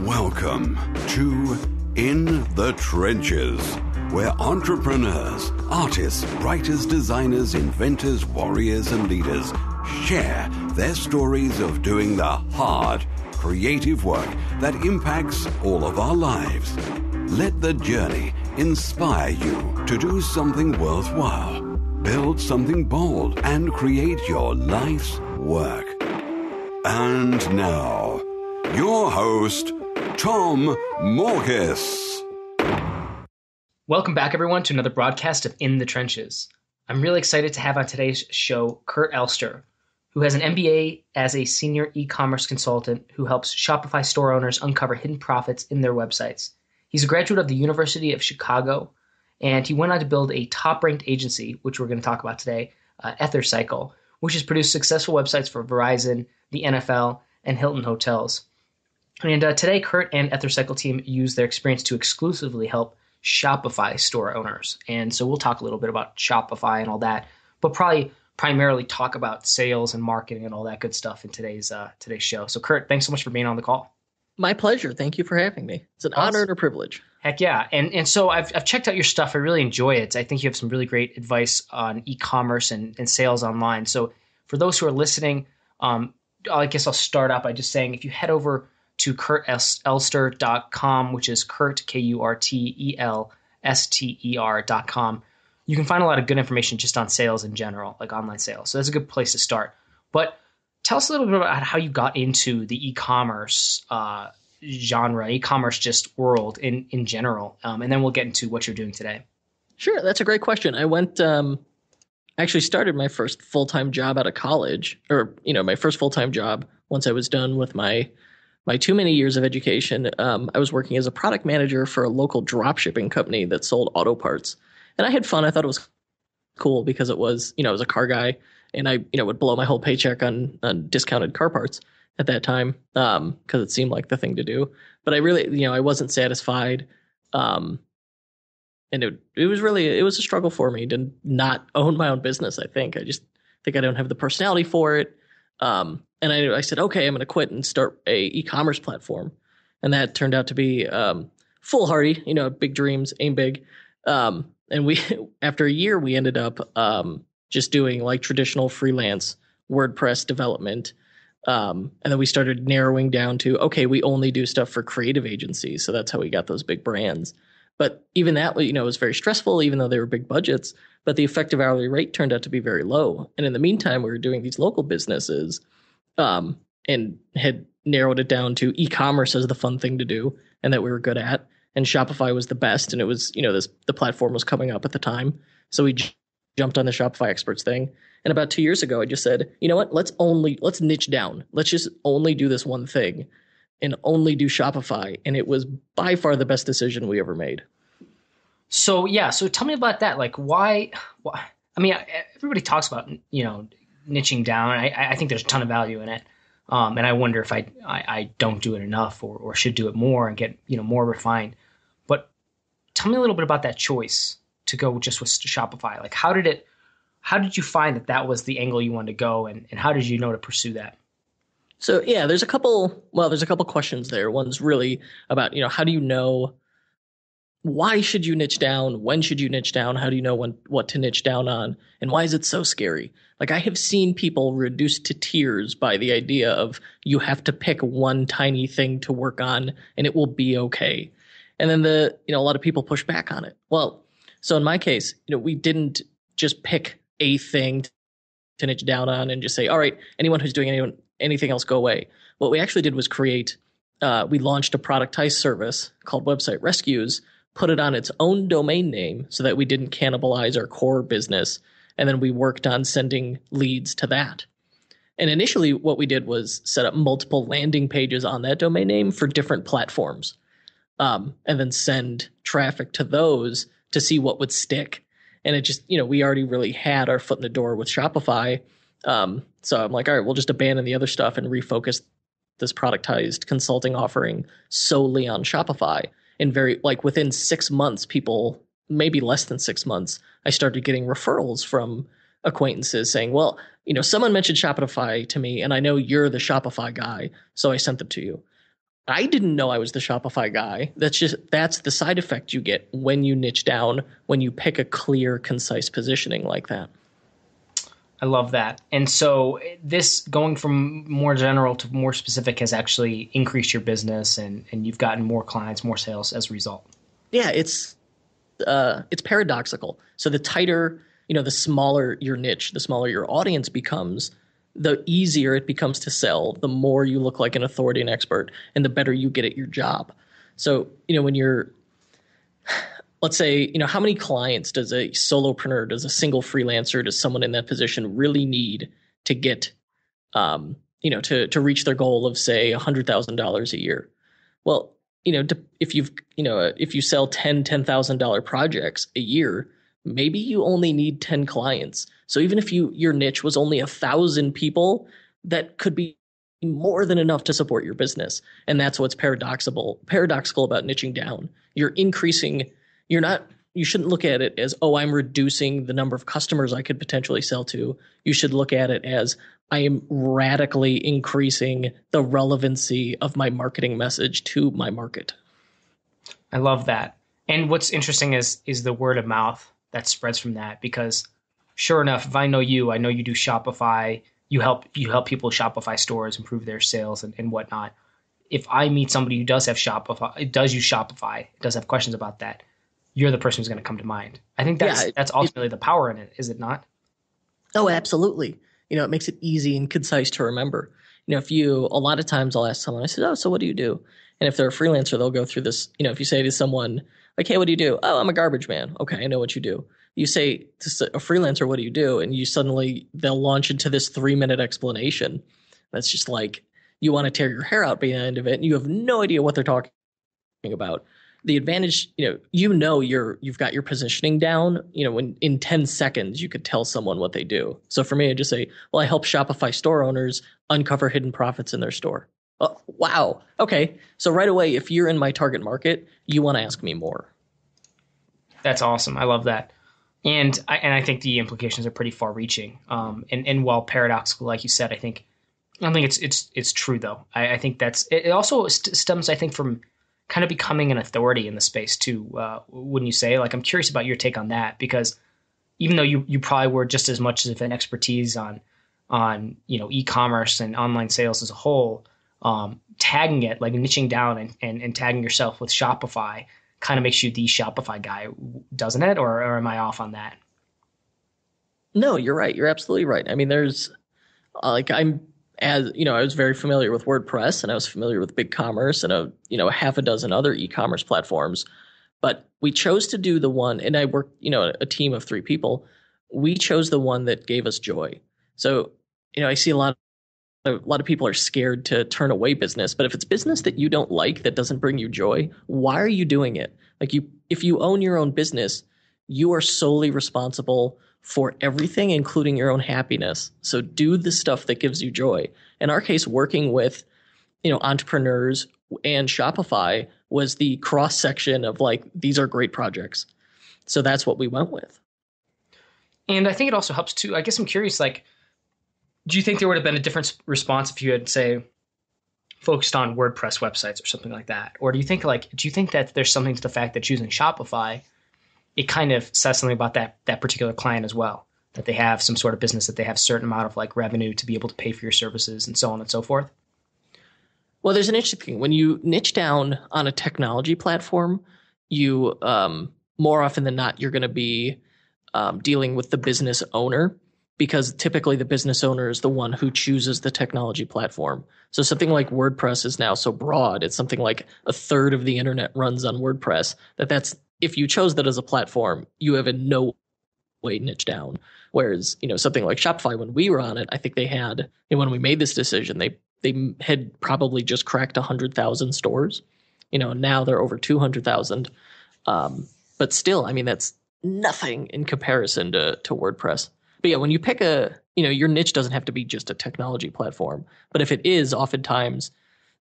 Welcome to In the Trenches, where entrepreneurs, artists, writers, designers, inventors, warriors, and leaders share their stories of doing the hard, creative work that impacts all of our lives. Let the journey inspire you to do something worthwhile, build something bold, and create your life's work. And now, your host, Tom Morkes. Welcome back, everyone, to another broadcast of In the Trenches. I'm really excited to have on today's show Kurt Elster, who has an MBA as a senior e commerce consultant who helps Shopify store owners uncover hidden profits in their websites. He's a graduate of the University of Chicago, and he went on to build a top ranked agency, which we're going to talk about today, uh, EtherCycle, which has produced successful websites for Verizon, the NFL, and Hilton Hotels. And uh, today, Kurt and EtherCycle team use their experience to exclusively help Shopify store owners. And so we'll talk a little bit about Shopify and all that, but probably primarily talk about sales and marketing and all that good stuff in today's uh, today's show. So, Kurt, thanks so much for being on the call. My pleasure. Thank you for having me. It's an awesome. honor and a privilege. Heck yeah. And and so I've I've checked out your stuff. I really enjoy it. I think you have some really great advice on e-commerce and, and sales online. So for those who are listening, um, I guess I'll start out by just saying if you head over to kurtelster.com, which is Kurt, K U R T E L S T E R.com, you can find a lot of good information just on sales in general, like online sales. So that's a good place to start. But tell us a little bit about how you got into the e-commerce uh, genre, e-commerce just world in in general, um, and then we'll get into what you're doing today. Sure, that's a great question. I went. Um, actually started my first full time job out of college, or you know, my first full time job once I was done with my my too many years of education. Um, I was working as a product manager for a local drop shipping company that sold auto parts, and I had fun. I thought it was cool because it was you know I was a car guy, and I you know would blow my whole paycheck on on discounted car parts at that time because um, it seemed like the thing to do. But I really you know I wasn't satisfied. Um, and it it was really it was a struggle for me to not own my own business. I think I just think I don't have the personality for it. Um, and I, I said, okay, I'm going to quit and start a e-commerce platform, and that turned out to be um, foolhardy. You know, big dreams, aim big. Um, and we after a year, we ended up um, just doing like traditional freelance WordPress development. Um, and then we started narrowing down to okay, we only do stuff for creative agencies. So that's how we got those big brands. But even that, you know, was very stressful, even though they were big budgets. But the effective hourly rate turned out to be very low. And in the meantime, we were doing these local businesses, um, and had narrowed it down to e-commerce as the fun thing to do, and that we were good at. And Shopify was the best, and it was, you know, this the platform was coming up at the time, so we j- jumped on the Shopify experts thing. And about two years ago, I just said, you know what? Let's only let's niche down. Let's just only do this one thing and only do Shopify. And it was by far the best decision we ever made. So yeah, so tell me about that. Like why? why I mean, everybody talks about you know niching down. I, I think there's a ton of value in it, um, and I wonder if I, I, I don't do it enough or, or should do it more and get you know more refined. But tell me a little bit about that choice to go just with Shopify. Like how did it? How did you find that that was the angle you wanted to go, and, and how did you know to pursue that? So yeah, there's a couple. Well, there's a couple questions there. One's really about you know how do you know why should you niche down? When should you niche down? How do you know when what to niche down on? And why is it so scary? Like I have seen people reduced to tears by the idea of you have to pick one tiny thing to work on and it will be okay. And then the you know a lot of people push back on it. Well, so in my case, you know, we didn't just pick a thing to niche down on and just say, all right, anyone who's doing anyone anything else go away. What we actually did was create, uh, we launched a productized service called Website Rescues, put it on its own domain name so that we didn't cannibalize our core business. And then we worked on sending leads to that. And initially, what we did was set up multiple landing pages on that domain name for different platforms, um, and then send traffic to those to see what would stick. And it just, you know, we already really had our foot in the door with Shopify. Um, so I'm like, all right, we'll just abandon the other stuff and refocus this productized consulting offering solely on Shopify. And very like within six months, people maybe less than six months, I started getting referrals from acquaintances saying, "Well, you know, someone mentioned Shopify to me, and I know you're the Shopify guy, so I sent them to you." I didn't know I was the Shopify guy. That's just that's the side effect you get when you niche down, when you pick a clear, concise positioning like that. I love that. And so this going from more general to more specific has actually increased your business and, and you've gotten more clients, more sales as a result. Yeah, it's uh, it's paradoxical. So the tighter, you know, the smaller your niche, the smaller your audience becomes, the easier it becomes to sell, the more you look like an authority and expert, and the better you get at your job. So, you know, when you're, let's say, you know, how many clients does a solopreneur, does a single freelancer, does someone in that position really need to get, um, you know, to to reach their goal of say hundred thousand dollars a year? Well, you know, if you've, you know, if you sell 10 thousand dollar projects a year, maybe you only need 10 clients. So even if you your niche was only a thousand people, that could be more than enough to support your business. And that's what's paradoxical paradoxical about niching down. You're increasing, you're not you shouldn't look at it as, oh, I'm reducing the number of customers I could potentially sell to. You should look at it as I am radically increasing the relevancy of my marketing message to my market. I love that. And what's interesting is is the word of mouth that spreads from that because sure enough, if I know you, I know you do Shopify, you help you help people Shopify stores improve their sales and, and whatnot. If I meet somebody who does have Shopify, does use Shopify, does have questions about that, you're the person who's going to come to mind. I think that's yeah, that's ultimately it, the power in it, is it not? Oh, absolutely. You know, it makes it easy and concise to remember. You know, if you a lot of times I'll ask someone, I said, "Oh, so what do you do?" And if they're a freelancer, they'll go through this. You know, if you say to someone, like, hey, what do you do? Oh, I'm a garbage man. Okay, I know what you do. You say to a freelancer, what do you do? And you suddenly, they'll launch into this three minute explanation. That's just like, you want to tear your hair out by the end of it, and you have no idea what they're talking about. The advantage, you know, you know you're you've got your positioning down. You know, when in ten seconds you could tell someone what they do. So for me, I just say, well, I help Shopify store owners uncover hidden profits in their store. Oh, wow. Okay. So right away, if you're in my target market, you want to ask me more. That's awesome. I love that. And I, and I think the implications are pretty far reaching. Um, and, and while paradoxical, like you said, I think, I think it's, it's, it's true though. I, I think that's, it also stems, I think, from kind of becoming an authority in the space too. Uh, wouldn't you say? Like, I'm curious about your take on that because even though you, you probably were just as much of an expertise on, on, you know, e-commerce and online sales as a whole, um, tagging it, like niching down and, and, and tagging yourself with Shopify kind of makes you the Shopify guy, doesn't it? Or, or am I off on that? No, you're right. You're absolutely right. I mean, there's uh, like I'm as you know, I was very familiar with WordPress and I was familiar with BigCommerce and a you know half a dozen other e-commerce platforms, but we chose to do the one, and I worked you know a team of three people. We chose the one that gave us joy. So you know, I see a lot Of, a lot of people are scared to turn away business but if it's business that you don't like that doesn't bring you joy why are you doing it like you if you own your own business you are solely responsible for everything including your own happiness. So do the stuff that gives you joy. In our case working with you know entrepreneurs and shopify was the cross section of like these are great projects. So that's what we went with. And i think it also helps too i guess i'm curious like do you think there would have been a different response if you had say focused on WordPress websites or something like that? Or do you think like do you think that there's something to the fact that choosing Shopify it kind of says something about that that particular client as well? That they have some sort of business that they have certain amount of like revenue to be able to pay for your services and so on and so forth? Well, there's an interesting thing. When you niche down on a technology platform, you um, more often than not, you're going to be um, dealing with the business owner because typically the business owner is the one who chooses the technology platform. So something like WordPress is now so broad. It's something like a third of the internet runs on WordPress. That that's if you chose that as a platform, you have in no way niche down. Whereas you know something like Shopify, when we were on it, I think they had and when we made this decision, they they had probably just cracked hundred thousand stores. You know now they're over two hundred thousand. Um, but still, I mean that's nothing in comparison to to WordPress. But yeah, when you pick a, you know, your niche doesn't have to be just a technology platform. But if it is, oftentimes,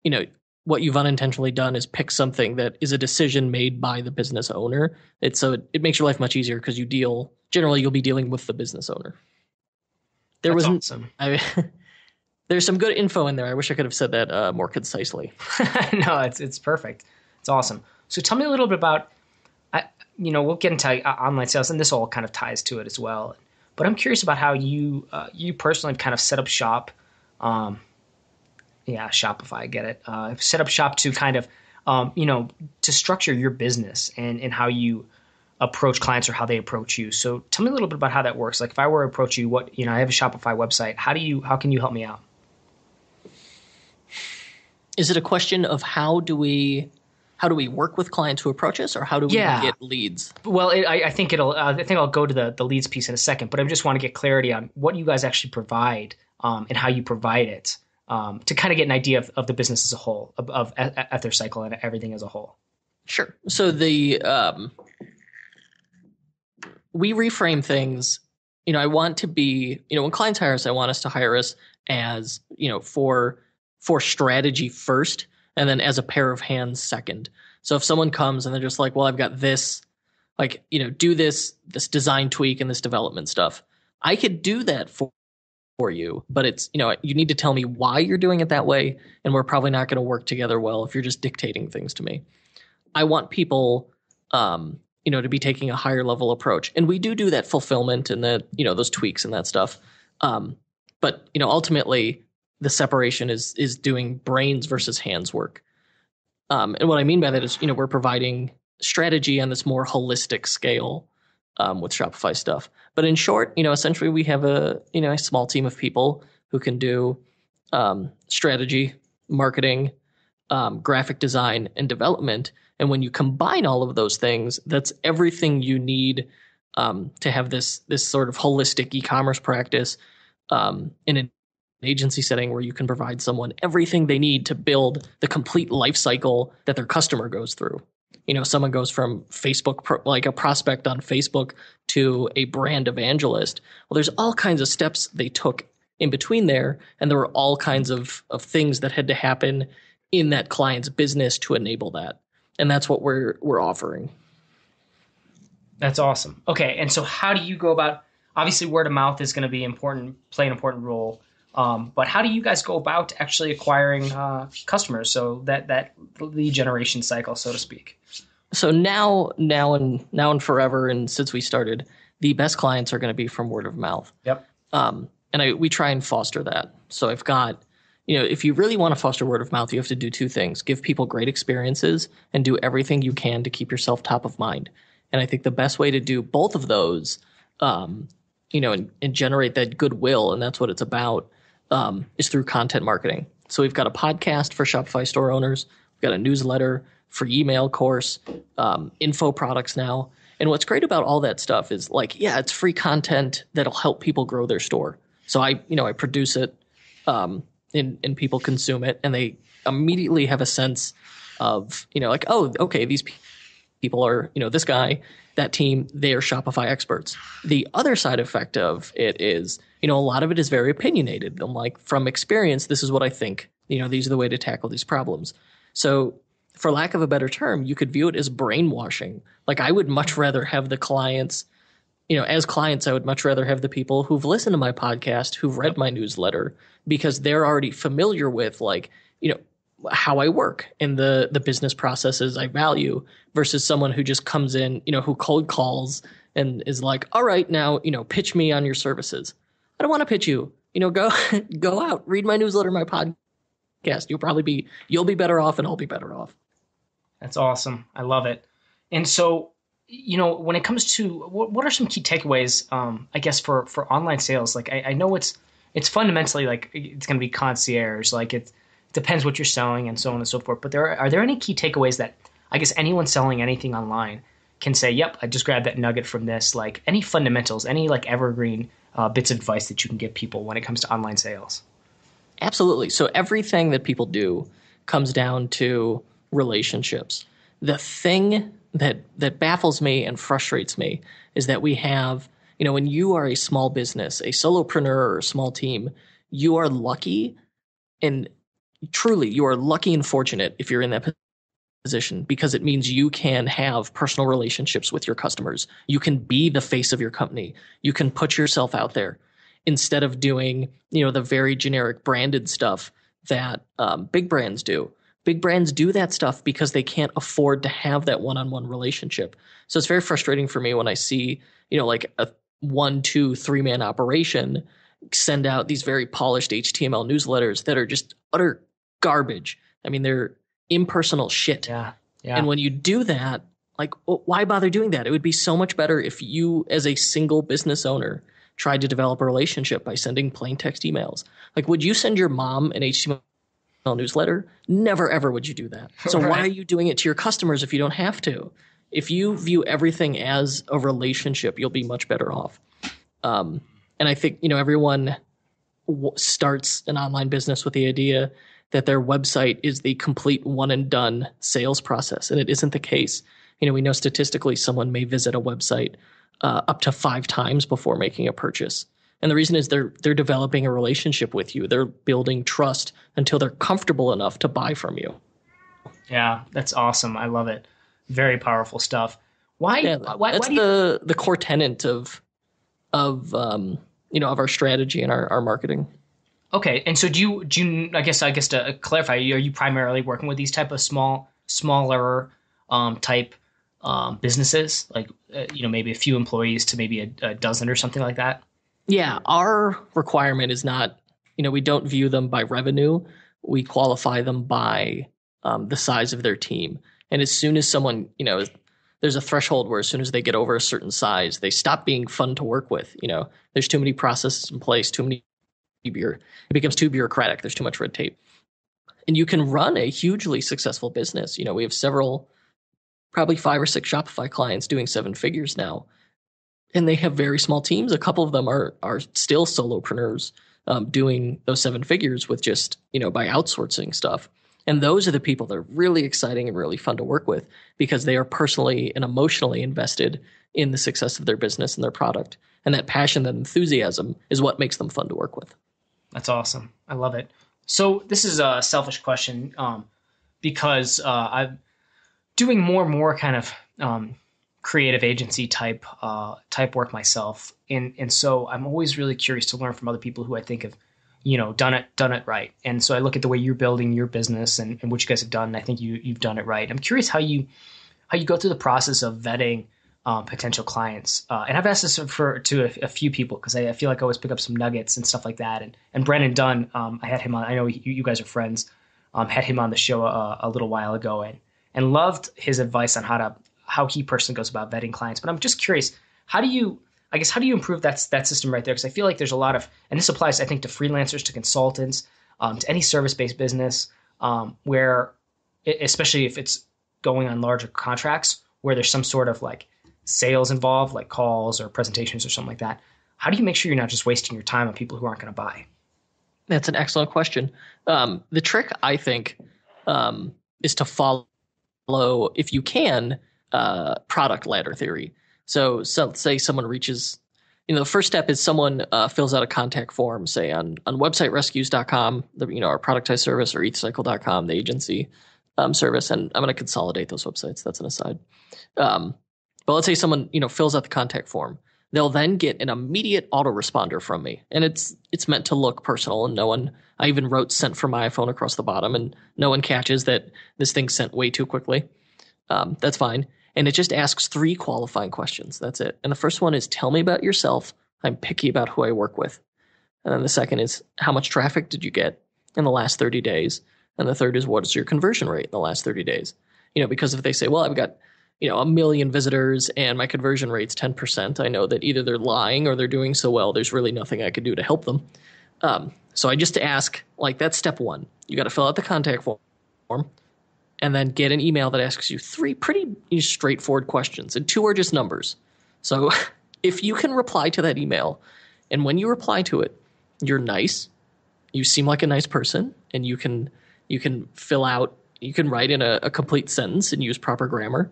you know, what you've unintentionally done is pick something that is a decision made by the business owner. It's so it, makes your life much easier because you deal generally you'll be dealing with the business owner. There was awesome. I, there's some good info in there. I wish I could have said that uh, more concisely. no, it's it's perfect. It's awesome. So tell me a little bit about, I, you know, we'll get into uh, online sales, and this all kind of ties to it as well. But I'm curious about how you uh, you personally kind of set up shop. Um, yeah, Shopify, I get it. Uh, set up shop to kind of, um, you know, to structure your business and and how you approach clients or how they approach you. So tell me a little bit about how that works. Like if I were to approach you, what you know, I have a Shopify website. How do you how can you help me out? Is it a question of how do we how do we work with clients who approach us, or how do we Yeah. get leads? Well, it, I, I think it'll. Uh, I think I'll go to the the leads piece in a second, but I just want to get clarity on what you guys actually provide um, and how you provide it um, to kind of get an idea of, of the business as a whole, of, of EtherCycle and everything as a whole. Sure. So the um, we reframe things. You know, I want to be. You know, when clients hire us, I want us to hire us as you know for for strategy first, and then as a pair of hands second. So if someone comes and they're just like, "Well, I've got this," like you know, do this this design tweak and this development stuff, I could do that for for you, but it's you know you need to tell me why you're doing it that way, and we're probably not going to work together well if you're just dictating things to me. I want people, um, you know, to be taking a higher level approach, and we do do that fulfillment and the you know those tweaks and that stuff. Um, but you know, ultimately, the separation is is doing brains versus hands work. Um, and what I mean by that is, you know, we're providing strategy on this more holistic scale um, with Shopify stuff. But in short, you know, essentially we have a you know a small team of people who can do um, strategy, marketing, um, graphic design, and development. And when you combine all of those things, that's everything you need um, to have this this sort of holistic e-commerce practice um, in an agency setting where you can provide someone everything they need to build the complete life cycle that their customer goes through. You know, someone goes from Facebook, pro- like a prospect on Facebook, to a brand evangelist. Well, there's all kinds of steps they took in between there, and there were all kinds of of things that had to happen in that client's business to enable that, and that's what we're we're offering. That's awesome. Okay, and so how do you go about? Obviously, word of mouth is going to be important, play an important role. Um, but how do you guys go about actually acquiring uh, customers? So that that lead generation cycle, so to speak. So now, now and now and forever, and since we started, the best clients are going to be from word of mouth. Yep. um, and I we try and foster that. So I've got, you know, if you really want to foster word of mouth, you have to do two things: give people great experiences and do everything you can to keep yourself top of mind. And I think the best way to do both of those, um, you know, and, and generate that goodwill, and that's what it's about, um, is through content marketing. So we've got a podcast for Shopify store owners. We've got a newsletter, free email course, um, info products now. And what's great about all that stuff is like, yeah, it's free content that'll help people grow their store. So I, you know, I produce it, um, and and people consume it, and they immediately have a sense of, you know, like, oh, okay, these people are, you know, this guy, that team, they are Shopify experts. The other side effect of it is, you know, a lot of it is very opinionated. I'm like, from experience, this is what I think. You know, these are the way to tackle these problems. So for lack of a better term, you could view it as brainwashing. Like I would much rather have the clients, you know, as clients, I would much rather have the people who've listened to my podcast, who've read my newsletter, because they're already familiar with like, you know, how I work and the the business processes I value versus someone who just comes in, you know, who cold calls and is like, "All right, now, you know, pitch me on your services." I don't want to pitch you. You know, go go out, read my newsletter, my podcast. You'll probably be you'll be better off and I'll be better off. That's awesome. I love it. And so, you know, when it comes to what, are some key takeaways, um, I guess for for online sales? Like, I, I know it's it's fundamentally like it's going to be concierge. Like, it depends what you're selling and so on and so forth. But there are, are there any key takeaways that I guess anyone selling anything online can say, "Yep, I just grabbed that nugget from this." Like, any fundamentals, any like evergreen uh, bits of advice that you can give people when it comes to online sales? Absolutely. So everything that people do comes down to relationships. The thing that that baffles me and frustrates me is that we have, you know, when you are a small business, a solopreneur or a small team, you are lucky and truly you are lucky and fortunate if you're in that position because it means you can have personal relationships with your customers. You can be the face of your company. You can put yourself out there. instead of doing you know the very generic branded stuff that um, big brands do. Big brands do that stuff because they can't afford to have that one-on-one relationship. So it's very frustrating for me when I see you know like a one, two, three man operation send out these very polished HTML newsletters that are just utter garbage. I mean, they're impersonal shit. Yeah. Yeah. And when you do that, like, why bother doing that? It would be so much better if you, as a single business owner, tried to develop a relationship by sending plain text emails. Like, would you send your mom an HTML newsletter? Never, ever would you do that. So, right. why are you doing it to your customers if you don't have to? If you view everything as a relationship, you'll be much better off. Um, and I think, you know, everyone w- starts an online business with the idea that their website is the complete one and done sales process. And it isn't the case. You know, we know statistically someone may visit a website uh, up to five times before making a purchase. And the reason is they're they're developing a relationship with you. They're building trust until they're comfortable enough to buy from you. Yeah, that's awesome. I love it. Very powerful stuff. Why? Yeah, why that's why the you... the core tenet of of um, you know of our strategy and our, our marketing. Okay, and so do you do you? I guess I guess to clarify, are you primarily working with these type of small, smaller um, type um, businesses, like uh, you know maybe a few employees to maybe a, a dozen or something like that? Yeah, our requirement is not you know we don't view them by revenue. We qualify them by um, the size of their team. And as soon as someone you know there's a threshold where as soon as they get over a certain size, they stop being fun to work with. You know, there's too many processes in place, too many it becomes too bureaucratic. There's too much red tape. And you can run a hugely successful business. You know, we have several, probably five or six Shopify clients doing seven figures now. And they have very small teams. A couple of them are are still solopreneurs um, doing those seven figures with just, you know, by outsourcing stuff. And those are the people that are really exciting and really fun to work with because they are personally and emotionally invested in the success of their business and their product. And that passion, that enthusiasm is what makes them fun to work with. That's awesome. I love it. So this is a selfish question um, because uh, I'm doing more and more kind of um, creative agency type uh, type work myself, and and so I'm always really curious to learn from other people who I think have you know done it done it right. And so I look at the way you're building your business and, and what you guys have done. And I think you you've done it right. I'm curious how you how you go through the process of vetting um, potential clients. Uh, and I've asked this for to a, a few people because I, I, feel like I always pick up some nuggets and stuff like that. And and Brennan Dunn, um, I had him on. I know he, you guys are friends. Um, had him on the show a, a, little while ago and and loved his advice on how to how he personally goes about vetting clients. But I'm just curious, how do you? I guess how do you improve that that system right there? Because I feel like there's a lot of, and this applies, I think, to freelancers, to consultants, um, to any service based business, um, where, especially if it's going on larger contracts, where there's some sort of like sales involved, like calls or presentations or something like that, how do you make sure you're not just wasting your time on people who aren't going to buy? That's an excellent question. Um, the trick, I think, um, is to follow, if you can, uh, product ladder theory. So, so, say someone reaches, you know, the first step is someone uh, fills out a contact form, say on on websiterescues.com, the, you know, our productized service, or ethercycle.com, the agency um, service, and I'm going to consolidate those websites. That's an aside. Um, but let's say someone, you know, fills out the contact form. They'll then get an immediate autoresponder from me. And it's it's meant to look personal and no one I even wrote sent from my iPhone across the bottom and no one catches that this thing sent way too quickly. Um, that's fine. And it just asks three qualifying questions. That's it. And the first one is tell me about yourself. I'm picky about who I work with. And then the second is how much traffic did you get in the last 30 days? And the third is what is your conversion rate in the last 30 days? You know, because if they say, well, I've got you know a million visitors and my conversion rate's 10% i know that either they're lying or they're doing so well there's really nothing i could do to help them. Um, so i just ask like that's step one. You got to fill out the contact form and then get an email that asks you three pretty straightforward questions and two are just numbers. So if you can reply to that email and when you reply to it you're nice you seem like a nice person and you can you can fill out you can write in a, a complete sentence and use proper grammar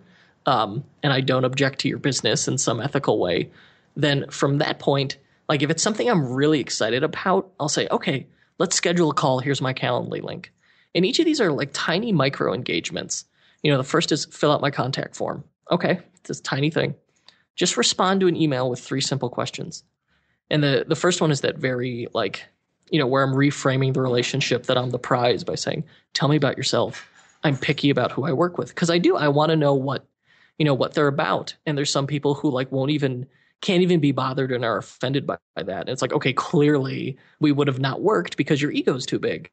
um, and I don't object to your business in some ethical way, then from that point, like if it's something I'm really excited about, I'll say, okay, let's schedule a call. Here's my Calendly link. And each of these are like tiny micro engagements. You know, the first is fill out my contact form. Okay, it's this tiny thing. Just respond to an email with three simple questions. And the the first one is that very like you know where I'm reframing the relationship that I'm the prize by saying, "Tell me about yourself." I'm picky about who I work with because I do. I want to know what you know what they're about. And there's some people who like won't even can't even be bothered and are offended by, by that. And it's like, okay, clearly we would have not worked because your ego's too big.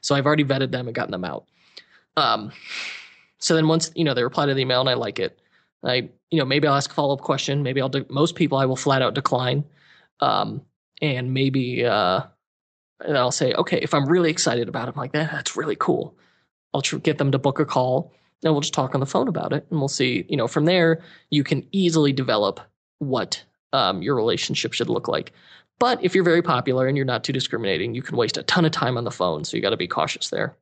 So I've already vetted them and gotten them out. Um, so then once you know they reply to the email and I like it, I you know maybe I'll ask a follow up question. Maybe I'll de- most people I will flat out decline, um, and maybe uh, and I'll say okay if I'm really excited about it, I'm like that that's really cool. I'll tr- get them to book a call and we'll just talk on the phone about it and we'll see you know from there you can easily develop what um, your relationship should look like. But if you're very popular and you're not too discriminating, you can waste a ton of time on the phone. So you got to be cautious there.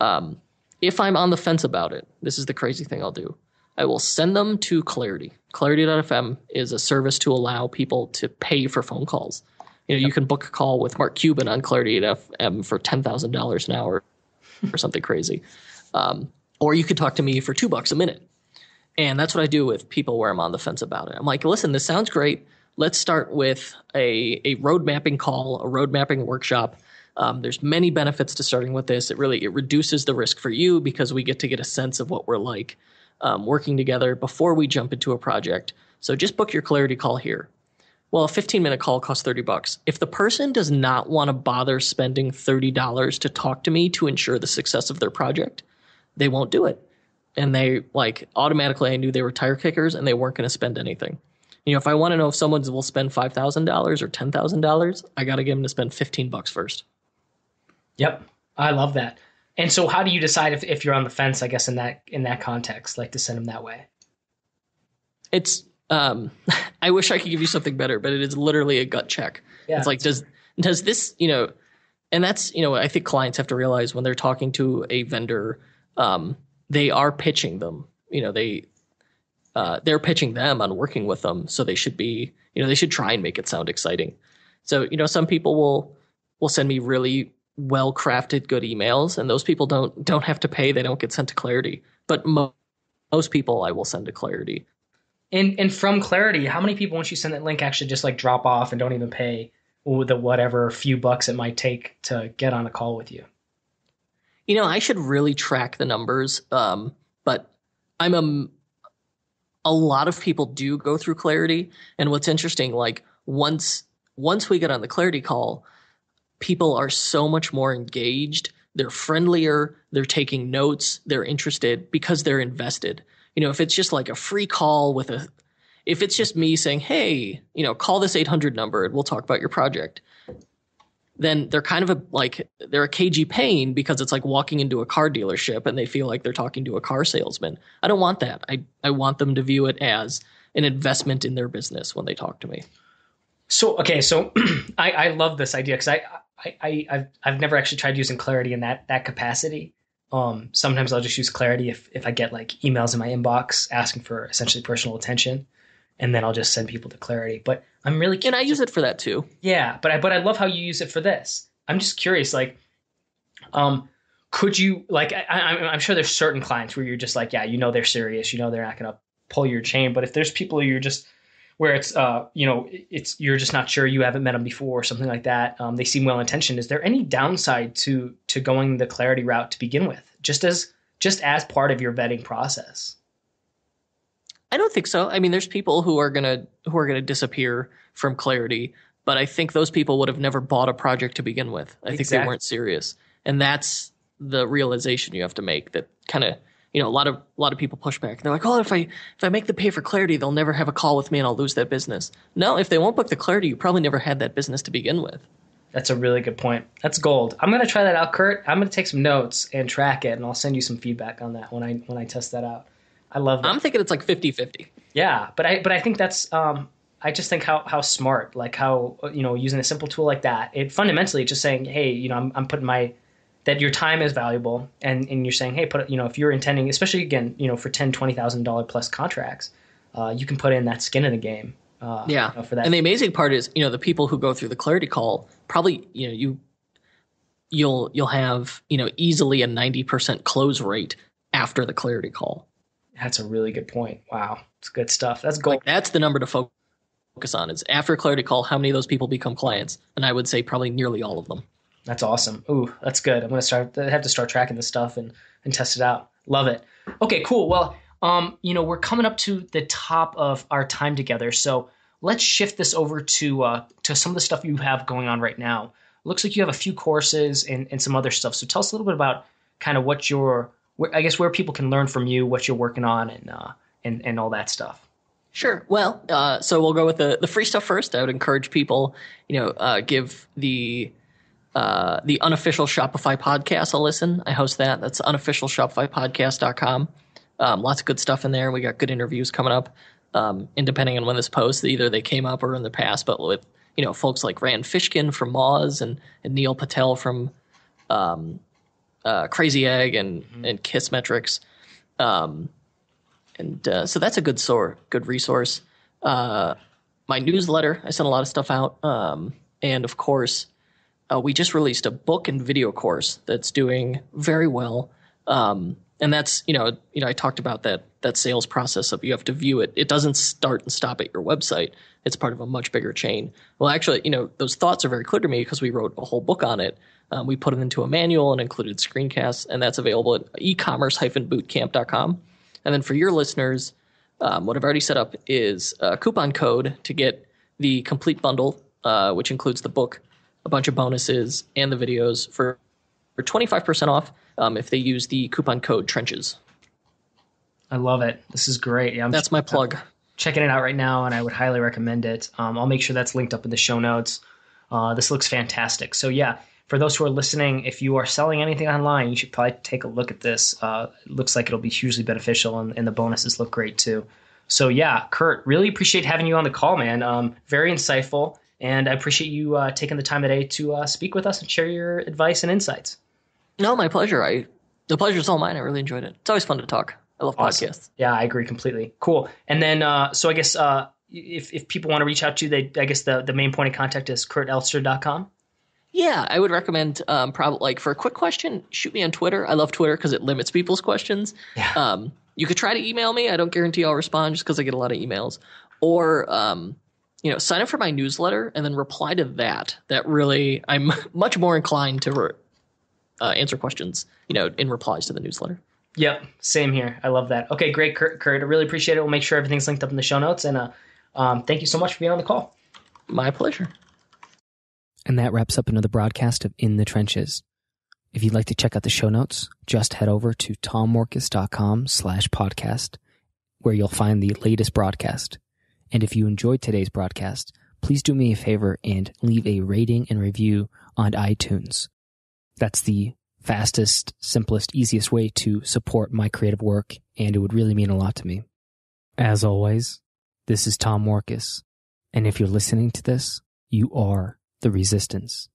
Um, if I'm on the fence about it, this is the crazy thing I'll do. I will send them to Clarity. Clarity.fm is a service to allow people to pay for phone calls. You know, you can book a call with Mark Cuban on Clarity.fm for ten thousand dollars an hour, or something crazy, um, or you could talk to me for two bucks a minute. And that's what I do with people where I'm on the fence about it. I'm like, listen, this sounds great. Let's start with a, a road mapping call, a road mapping workshop. Um, there's many benefits to starting with this. It really it reduces the risk for you because we get to get a sense of what we're like um, working together before we jump into a project. So just book your clarity call here. Well, a 15 minute call costs 30 bucks. If the person does not want to bother spending $30 to talk to me to ensure the success of their project, they won't do it and they like automatically I knew they were tire kickers and they weren't going to spend anything. You know, if I want to know if someone will spend five thousand dollars or ten thousand dollars, I got to get them to spend fifteen bucks first. Yep, I love that. And so, how do you decide if, if you're on the fence? I guess in that in that context, like to send them that way. It's um, I wish I could give you something better, but it is literally a gut check. Yeah, it's like does does this you know, and that's you know I think clients have to realize when they're talking to a vendor. Um, they are pitching them. You know, they uh, they're pitching them on working with them, so they should be, you know, they should try and make it sound exciting. So, you know, some people will will send me really well crafted good emails, and those people don't don't have to pay; they don't get sent to Clarity. But mo- most people, I will send to Clarity. And and from Clarity, how many people once you send that link actually just like drop off and don't even pay the whatever few bucks it might take to get on a call with you? You know, I should really track the numbers, um, but I'm a a lot of people do go through Clarity, and what's interesting, like once once we get on the Clarity call, people are so much more engaged. They're friendlier. They're taking notes. They're interested because they're invested. You know, if it's just like a free call with a, if it's just me saying, hey, you know, call this 800 number and we'll talk about your project then they're kind of a like they're a cagey pain because it's like walking into a car dealership and they feel like they're talking to a car salesman. I don't want that. I I want them to view it as an investment in their business when they talk to me. So okay, so I, I love this idea because I, I I I've I've never actually tried using Clarity in that that capacity. Um, sometimes I'll just use Clarity if if I get like emails in my inbox asking for essentially personal attention and then I'll just send people to Clarity. But I'm really curious. and I use it for that too. Yeah, but I but I love how you use it for this. I'm just curious, like, um, could you like? I, I'm sure there's certain clients where you're just like, yeah, you know they're serious, you know they're not going to pull your chain. But if there's people you're just where it's uh you know it's you're just not sure you haven't met them before or something like that um, they seem well intentioned is there any downside to to going the clarity route to begin with just as just as part of your vetting process I don't think so. I mean, there's people who are gonna who are gonna disappear from Clarity, but I think those people would have never bought a project to begin with. I exactly. think they weren't serious, and that's the realization you have to make. That kind of you know a lot of a lot of people push back. They're like, oh, if I if I make the pay for Clarity, they'll never have a call with me, and I'll lose that business. No, if they won't book the Clarity, you probably never had that business to begin with. That's a really good point. That's gold. I'm gonna try that out, Kurt. I'm gonna take some notes and track it, and I'll send you some feedback on that when I when I test that out. I love that. I'm thinking it's like 50-50. Yeah, but I but I think that's um I just think how how smart, like how you know, using a simple tool like that. It fundamentally just saying, hey, you know, I'm I'm putting my that your time is valuable and and you're saying, hey, put you know, if you're intending, especially again, you know, for ten, twenty thousand dollar plus contracts, uh, you can put in that skin in the game. Uh, yeah. You know, for that. And the amazing part is, you know, the people who go through the clarity call probably, you know, you you'll you'll have, you know, easily a 90% close rate after the clarity call. That's a really good point. Wow, it's good stuff. That's gold. Like, that's the number to focus focus on is after Clarity Call, how many of those people become clients? And I would say probably nearly all of them. That's awesome. Ooh, that's good. I'm gonna start. I have to start tracking this stuff and and test it out. Love it. Okay, cool. Well, um, you know, we're coming up to the top of our time together, so let's shift this over to uh, to some of the stuff you have going on right now. looks like you have a few courses and, and some other stuff. So tell us a little bit about kind of what your, where, I guess, where people can learn from you, what you're working on, and uh, and and all that stuff. Sure. Well, uh, so we'll go with the the free stuff first. I would encourage people, you know, uh, give the uh, the unofficial Shopify podcast a listen. I host that. That's unofficialshopifypodcast.com. Um, lots of good stuff in there. We got good interviews coming up. Um, and depending on when this posts, either they came up or in the past, but with you know folks like Rand Fishkin from Moz and, and Neil Patel from um, uh, Crazy Egg and mm-hmm. and Kissmetrics. Um, and uh, so that's a good sort, good resource. Uh, my newsletter, I sent a lot of stuff out, um, and of course, uh, we just released a book and video course that's doing very well. Um, and that's you know you know I talked about that that sales process of you have to view it. It doesn't start and stop at your website. It's part of a much bigger chain. Well, actually, you know those thoughts are very clear to me because we wrote a whole book on it. Um, we put it into a manual and included screencasts, and that's available at ecommerce-bootcamp.com. And then for your listeners, um, what I've already set up is a coupon code to get the complete bundle, uh, which includes the book, a bunch of bonuses, and the videos for for 25% off um, if they use the coupon code Trenches. I love it. This is great. Yeah, I'm that's my plug. Checking it out right now, and I would highly recommend it. Um, I'll make sure that's linked up in the show notes. Uh, this looks fantastic. So yeah, for those who are listening, if you are selling anything online, you should probably take a look at this. Uh, it looks like it'll be hugely beneficial, and, and, the bonuses look great too. So yeah, Kurt, really appreciate having you on the call, man. Um, very insightful, and I appreciate you uh, taking the time today to uh, speak with us and share your advice and insights. No, my pleasure. I the pleasure's all mine. I really enjoyed it. It's always fun to talk. I love awesome. podcasts. Yeah, I agree completely. Cool. And then, uh, so I guess uh, if if people want to reach out to you, they I guess the the main point of contact is kurtelster.com. Yeah, I would recommend um, probably like for a quick question, shoot me on Twitter. I love Twitter because it limits people's questions. Yeah. Um, you could try to email me. I don't guarantee I'll respond just because I get a lot of emails. Or um, you know, sign up for my newsletter and then reply to that. That really, I'm much more inclined to re- uh, answer questions, you know, in replies to the newsletter. Yep, same here. I love that. Okay, great, Kurt. Kurt I really appreciate it. We'll make sure everything's linked up in the show notes. And uh, um, thank you so much for being on the call. My pleasure. And that wraps up another broadcast of In the Trenches. If you'd like to check out the show notes, just head over to tommorkes.com slash podcast, where you'll find the latest broadcast. And if you enjoyed today's broadcast, please do me a favor and leave a rating and review on iTunes. That's the fastest, simplest, easiest way to support my creative work, and it would really mean a lot to me. As always, this is Tom Morkes, and if you're listening to this, you are the resistance.